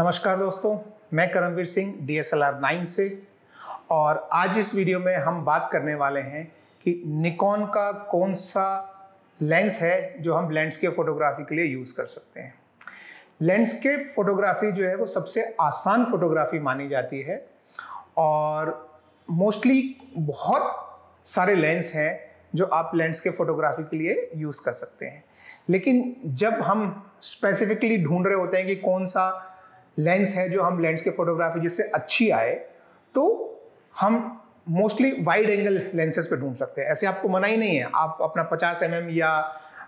नमस्कार दोस्तों, मैं Karamveer Singh D S L R nine से, और आज इस वीडियो में हम बात करने वाले हैं कि निकॉन का कौन सा लेंस है जो हम लैंडस्केप फोटोग्राफी के लिए यूज़ कर सकते हैं। लैंडस्केप फोटोग्राफी जो है वो सबसे आसान फोटोग्राफी मानी जाती है, और मोस्टली बहुत सारे लेंस हैं जो आप लैंडस्केप फोटोग्राफी के लिए यूज़ कर सकते हैं। लेकिन जब हम स्पेसिफिकली ढूंढ रहे होते हैं कि कौन सा लेंस है जो हम लेंस के फोटोग्राफी जिससे अच्छी आए तो हम मोस्टली वाइड एंगल लेंसेज पे ढूंढ सकते हैं। ऐसे आपको मना ही नहीं है। आप अपना 50 एम mm या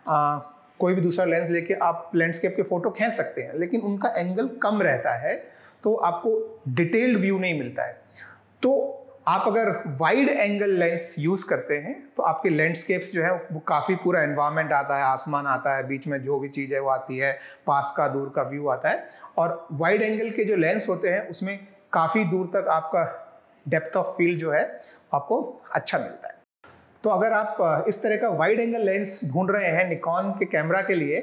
आ, कोई भी दूसरा लेंस लेके आप लैंडस्केप के फ़ोटो खींच सकते हैं लेकिन उनका एंगल कम रहता है तो आपको डिटेल्ड व्यू नहीं मिलता है। तो आप अगर वाइड एंगल लेंस यूज़ करते हैं तो आपके लैंडस्केप्स जो है, वो काफ़ी पूरा एनवायरनमेंट आता है, आसमान आता है, बीच में जो भी चीज़ है वो आती है, पास का, दूर का व्यू आता है। और वाइड एंगल के जो लेंस होते हैं, उसमें काफ़ी दूर तक आपका डेप्थ ऑफ़ फ़ील्ड जो है, आपको अच्छा मिलता है। तो अगर आप, इस तरह का वाइड एंगल लेंस ढूंढ रहे हैं निकॉन के कैमरा के लिए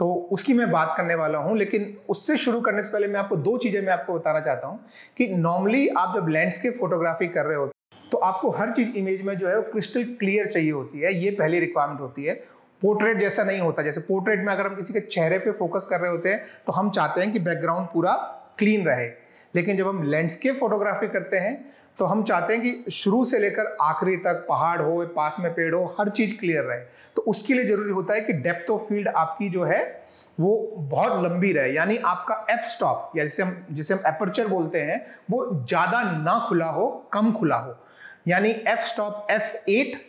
तो उसकी मैं बात करने वाला हूँ, लेकिन उससे शुरू करने से पहले मैं आपको दो चीज़ें मैं आपको बताना चाहता हूँ कि नॉर्मली आप जब लैंडस्केप फोटोग्राफी कर रहे होते तो आपको हर चीज़ इमेज में जो है वो क्रिस्टल क्लियर चाहिए होती है, ये पहली रिक्वायरमेंट होती है। पोर्ट्रेट जैसा नहीं होता, जैसे पोर्ट्रेट में अगर हम किसी के चेहरे पे फोकस कर रहे होते हैं तो हम चाहते हैं कि बैकग्राउंड पूरा क्लीन रहे। लेकिन जब हम लैंडस्केप फोटोग्राफी करते हैं तो हम चाहते हैं कि शुरू से लेकर आखिरी तक, पहाड़ हो, पास में पेड़ हो, हर चीज़ क्लियर रहे। तो उसके लिए ज़रूरी होता है कि डेप्थ ऑफ़ फ़ील्ड आपकी जो है, वो बहुत लंबी रहे। यानी आपका एफ़ स्टॉप या जिसे हम जिसे हम एपर्चर बोलते हैं, वो ज़्यादा ना खुला हो, कम खुला हो। यानी एफ़ स्टॉप एफ़ एट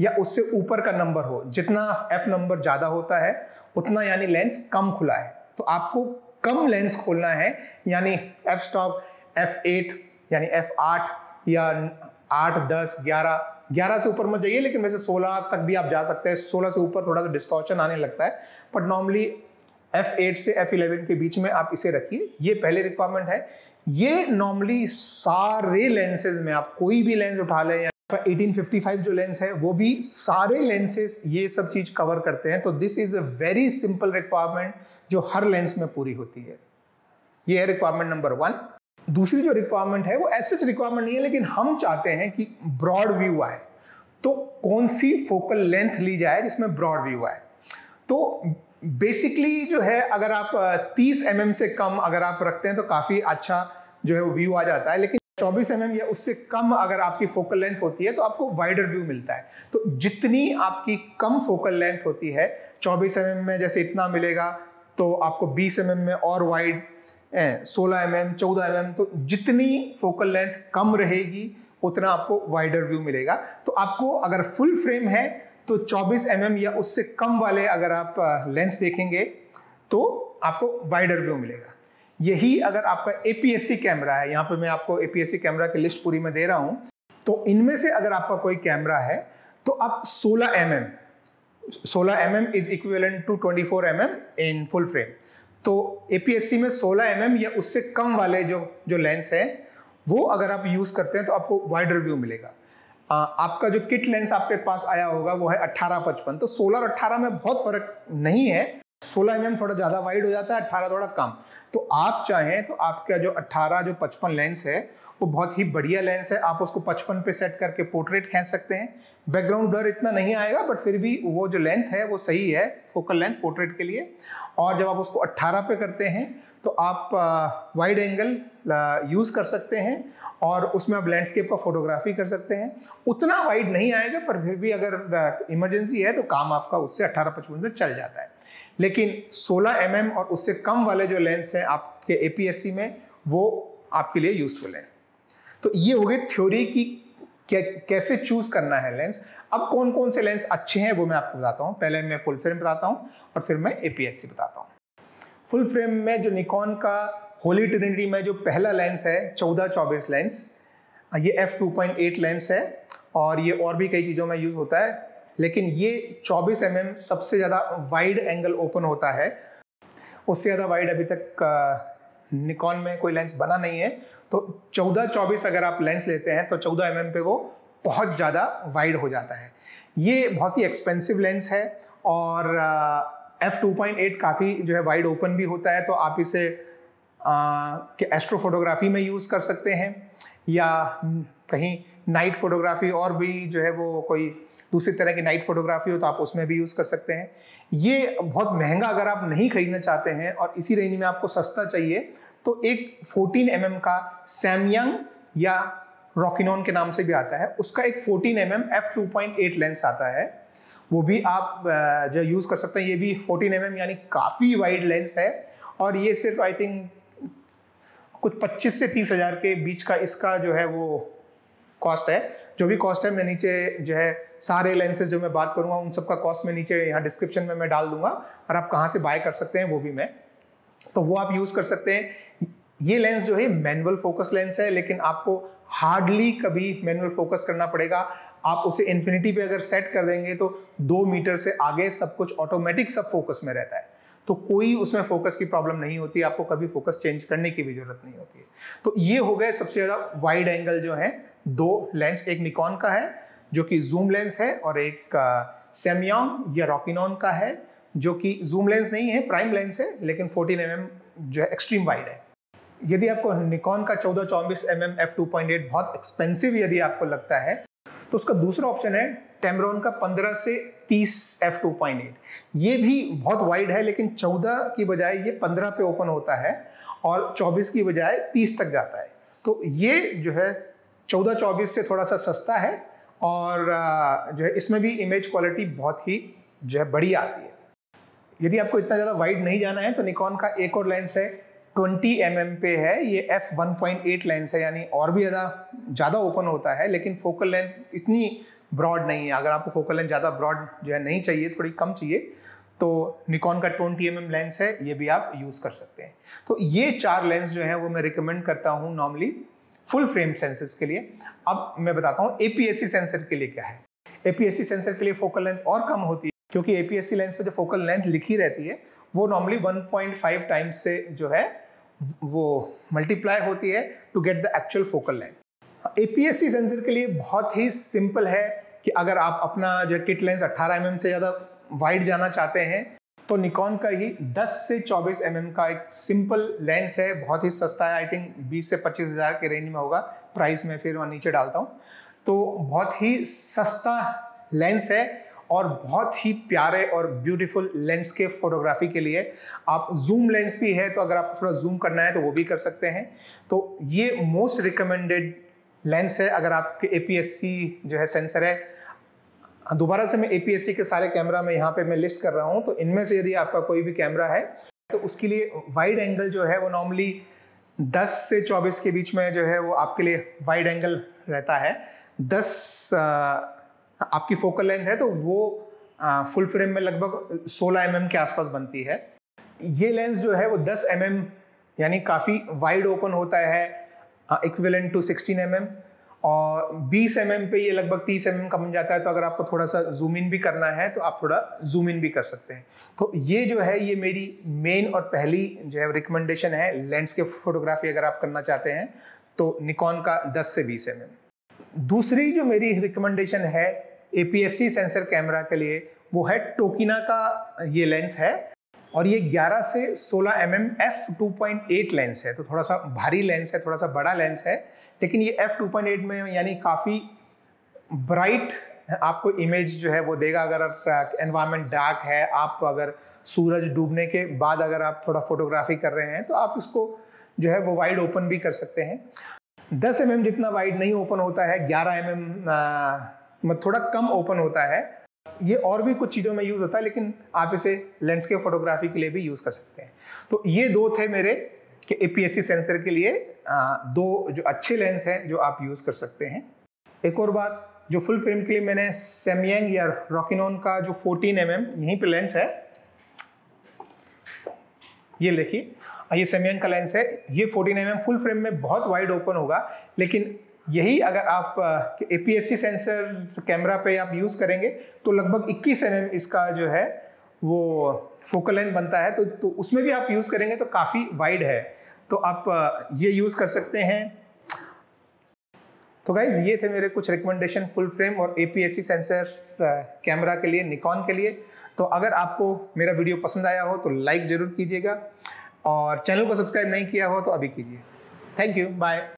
या उससे ऊपर का नंबर हो। जितना एफ़ नंबर ज़्यादा होता है, उतना यानी लेंस कम खुला है। तो आपको कम लेंस खोलना है, यानी एफ़ स्टॉप एफ़ एट यानी एफ़ आठ या आठ, दस, ग्यारह ग्यारह से ऊपर मत जाइए, लेकिन वैसे सोलह तक भी आप जा सकते हैं। सोलह से ऊपर थोड़ा सा डिस्टॉर्शन आने लगता है बट नॉर्मली एफ़ एट से एफ़ इलेवन के बीच में आप इसे रखिए। ये पहले रिक्वायरमेंट है। ये नॉर्मली सारे लेंसेज में आप कोई भी लेंस उठा लें, या 1855 जो लेंस है, वो भी सारे लेंसेज ये सब चीज़ कवर करते हैं। तो this is a very simple requirement जो हर लेंस में पूरी होती है। ये है रिक्वायरमेंट नंबर वन दूसरी जो रिक्वायरमेंट है, वो ऐसे रिक्वायरमेंट नहीं है, लेकिन हम चाहते हैं कि ब्रॉड व्यू आए। तो कौन सी फोकल लेंथ ली जाए जिसमें ब्रॉड व्यू आए? तो बेसिकली जो है, अगर आप 30 एम mm से कम अगर आप रखते हैं तो काफ़ी अच्छा जो है वो व्यू आ जाता है। लेकिन 24 एम mm या उससे कम अगर आपकी फोकल लेंथ होती है तो आपको वाइडर व्यू मिलता है। तो जितनी आपकी कम फोकल लेंथ होती है 24 एम mm में जैसे इतना मिलेगा तो आपको 20 एम mm में और वाइड सोलह एम एम चौदह एम एम तो जितनी फोकल लेंथ कम रहेगी, उतना आपको वाइडर व्यू मिलेगा। तो आपको अगर फुल फ्रेम है तो 24 एम mm या उससे कम वाले अगर आप लेंस देखेंगे तो आपको वाइडर व्यू मिलेगा। यही अगर आपका एपीएससी कैमरा है, यहाँ पे मैं आपको एपीएससी कैमरा की लिस्ट पूरी में दे रहा हूँ तो इनमें से अगर आपका कोई कैमरा है तो आप 16 एम एम सोलह M M is equivalent to 24 M M in full frame तो एपीएससी में 16 एम mm या उससे कम वाले जो जो लेंस है वो अगर आप यूज़ करते हैं तो आपको वाइडर व्यू मिलेगा। आ, आपका जो किट लेंस आपके पास आया होगा वो है अट्ठारह पचपन। तो 16 और 18 में बहुत फ़र्क नहीं है। 16 एम mm थोड़ा ज़्यादा वाइड हो जाता है 18 थोड़ा कम। तो आप चाहें तो आपका जो 18 जो 55 लेंस है वो बहुत ही बढ़िया लेंस है। आप उसको 55 पे सेट करके पोर्ट्रेट खींच सकते हैं। बैकग्राउंड ब्लर इतना नहीं आएगा बट फिर भी वो जो लेंथ है, वो सही है फोकल लेंथ पोर्ट्रेट के लिए। और जब आप उसको 18 पे करते हैं तो आप वाइड एंगल यूज़ कर सकते हैं और उसमें आप लैंडस्केप का फोटोग्राफी कर सकते हैं। उतना वाइड नहीं आएगा, पर फिर भी अगर इमरजेंसी है तो काम आपका उससे अट्ठारह पचपन से चल जाता है। लेकिन 16 एम mm और उससे कम वाले जो लेंस हैं आपके एपीएससी में, वो आपके लिए यूज़फुल हैं। तो ये हो गई थ्योरी की कैसे चूज़ करना है लेंस अब कौन कौन से लेंस अच्छे हैं वो मैं आपको बताता हूँ। पहले मैं फुल फ्रेम बताता हूँ और फिर मैं एपीएससी बताता हूँ। फुल फ्रेम में जो निकॉन का होली ट्रिनिटी में जो पहला लेंस है, चौदह चौबीस लेंस ये F two point eight lens है और ये और भी कई चीज़ों में यूज़ होता है। लेकिन ये 24 एम mm सबसे ज़्यादा वाइड एंगल ओपन होता है। उससे ज़्यादा वाइड अभी तक निकॉन में कोई लेंस बना नहीं है। तो 14 24 अगर आप लेंस लेते हैं तो 14 एम mm पे वो बहुत ज़्यादा वाइड हो जाता है। ये बहुत ही एक्सपेंसिव लेंस है और एफ़ टू पॉइंट एट काफ़ी जो है वाइड ओपन भी होता है तो आप इसे कि एस्ट्रो फोटोग्राफी में यूज़ कर सकते हैं। या कहीं नाइट फोटोग्राफी और भी जो है वो कोई दूसरी तरह की नाइट फोटोग्राफी हो तो आप उसमें भी यूज़ कर सकते हैं। ये बहुत महँगा अगर आप नहीं खरीदना चाहते हैं और इसी रेंज में आपको सस्ता चाहिए तो एक 14 एम mm का सैमयंग या रॉकिनोन के नाम से भी आता है। उसका एक 14 M M F two lens आता है। वो भी आप जो यूज़ कर सकते हैं। ये भी 14 एम mm यानी काफ़ी वाइड लेंस है। और ये सिर्फ़ आई थिंक कुछ 25 से तीस हज़ार के बीच का इसका जो है वो कॉस्ट है। जो भी कॉस्ट है, मैं नीचे जो है सारे लेंसेज जो मैं बात करूँगा, उन सब का कॉस्ट मैं नीचे यहाँ डिस्क्रिप्शन में मैं डाल दूँगा। और आप कहाँ से बाय कर सकते हैं, वो भी मैं तो वो आप यूज़ कर सकते हैं। ये लेंस जो है मैनुअल फोकस लेंस है, लेकिन आपको हार्डली कभी मैनुअल फोकस करना पड़ेगा। आप उसे इन्फिनिटी पे अगर सेट कर देंगे तो दो मीटर से आगे सब कुछ ऑटोमेटिक सब फोकस में रहता है। तो कोई उसमें फोकस की प्रॉब्लम नहीं होती, आपको कभी फोकस चेंज करने की भी ज़रूरत नहीं होती है। तो ये हो गए सबसे ज़्यादा वाइड एंगल जो है, दो लेंस एक निकॉन का है, जो कि जूम लेंस है, और एक सेमियन या रॉकिनॉन का है। जो कि जूम लेंस नहीं है प्राइम लेंस है, लेकिन 14 एम mm जो है एक्सट्रीम वाइड है। यदि आपको निकॉन का चौदह चौबीस M M F two point eight बहुत एक्सपेंसिव यदि आपको लगता है तो उसका दूसरा ऑप्शन है टेमरोन का 15 से 30 एफ़ टू पॉइंट एट ये भी बहुत वाइड है, लेकिन 14 की बजाय ये 15 पे ओपन होता है और 24 की बजाय 30 तक जाता है। तो ये जो है 14 24 से थोड़ा सा सस्ता है और जो है इसमें भी इमेज क्वालिटी बहुत ही जो है बड़ी आती है। यदि आपको इतना ज़्यादा वाइड नहीं जाना है तो निकॉन का एक और लेंस है 20 एम mm पे है। ये एफ़ 1.8 लेंस है, यानी और भी ज़्यादा ज़्यादा ओपन होता है, लेकिन फोकल लेंथ इतनी ब्रॉड नहीं है। अगर आपको फोकल लेंथ ज़्यादा ब्रॉड जो है नहीं चाहिए, थोड़ी कम चाहिए तो निकॉन का 20 एम mm लेंस है, ये भी आप यूज़ कर सकते हैं। तो ये चार लेंस जो है, वो मैं रिकमेंड करता हूँ नॉर्मली फुल फ्रेम सेंसर्स के लिए। अब मैं बताता हूँ एपीएससी सेंसर के लिए क्या है। एपीएससी सेंसर के लिए फोकल लेंथ और कम होती है क्योंकि एपीएससी लेंस पे जो फोकल लेंथ लिखी रहती है, वो नॉर्मली 1.5 टाइम्स से जो है, वो मल्टीप्लाई होती है to get the actual focal length APSC sensor के लिए बहुत ही सिंपल है कि अगर आप अपना जो किट लेंस 18 एम mm से ज़्यादा वाइड जाना चाहते हैं तो निकॉन का ही 10 से 24 एम mm का एक सिंपल लेंस है, बहुत ही सस्ता है आई थिंक 20 से पच्चीस हज़ार के रेंज में होगा प्राइस में फिर वहाँ नीचे डालता हूँ। तो बहुत ही सस्ता लेंस है और बहुत ही प्यारे और ब्यूटीफुल लेंस के फोटोग्राफी के लिए आप जूम लेंस भी है तो अगर आपको थोड़ा जूम करना है तो वो भी कर सकते हैं। तो ये मोस्ट रिकमेंडेड लेंस है। अगर आपके एपीएससी जो है सेंसर है, दोबारा से मैं एपीएससी के सारे कैमरा में यहाँ पे मैं लिस्ट कर रहा हूँ तो इनमें से यदि आपका कोई भी कैमरा है तो उसके लिए वाइड एंगल जो है, वो नॉर्मली 10 से 24 के बीच में जो है, वो आपके लिए वाइड एंगल रहता है। 10 आपकी फोकल लेंथ है तो वो फुल फ्रेम में लगभग 16 एम mm के आसपास बनती है। ये लेंस जो है वो 10 एम mm यानी काफ़ी वाइड ओपन होता है इक्विवेलेंट टू 16 एम mm और 20 एम mm पे ये लगभग 30 एम mm का बन जाता है। तो अगर आपको थोड़ा सा जूम इन भी करना है तो आप थोड़ा जूम इन भी कर सकते हैं। तो ये जो है, ये मेरी मेन और पहली जो है रिकमेंडेशन है लेंस के फोटोग्राफी अगर आप करना चाहते हैं तो निकॉन का 10 से 20 एम mm दूसरी जो मेरी रिकमेंडेशन है एपीएससी सेंसर कैमरा के लिए, वो है टोकिना का ये लेंस है और ये 11 से 16 M M F two lens है। तो थोड़ा सा भारी लेंस है थोड़ा सा बड़ा लेंस है, लेकिन ये एफ़ टू में यानी काफ़ी ब्राइट आपको इमेज जो है वो देगा। अगर आप एनवायरमेंट डार्क है, आप अगर सूरज डूबने के बाद अगर आप थोड़ा फोटोग्राफी कर रहे हैं तो आप इसको जो है वो वाइड ओपन भी कर सकते हैं। 10 एम mm जितना वाइड नहीं ओपन होता है 11 एम mm थोड़ा कम ओपन होता है। ये और भी कुछ चीज़ों में यूज़ होता है, लेकिन आप इसे लैंडस्केप फोटोग्राफी के लिए भी यूज़ कर सकते हैं। तो ये दो थे मेरे कि ए सेंसर के लिए दो जो अच्छे लेंस हैं जो आप यूज़ कर सकते हैं। एक और बात, जो फुल फ्रेम के लिए मैंने सेमियंग या रॉकिनॉन का जो 14 एम mm यहीं पे लेंस है, ये देखिए ये सेमियन का लेंस है। ये 14 एम mm फुल फ्रेम में बहुत वाइड ओपन होगा, लेकिन यही अगर आप ए पी सेंसर कैमरा पे आप यूज़ करेंगे तो लगभग 21 एम इसका जो है वो फोकल लेंथ बनता है। तो, तो उसमें भी आप यूज़ करेंगे तो काफ़ी वाइड है। तो आप ये यूज़ कर सकते हैं। तो गाइज़ ये थे मेरे कुछ रिकमेंडेशन फुल फ्रेम और एपीएससी सेंसर कैमरा के लिए निकॉन के लिए। तो अगर आपको मेरा वीडियो पसंद आया हो तो लाइक ज़रूर कीजिएगा। और चैनल को सब्सक्राइब नहीं किया हो तो अभी कीजिए। Thank you bye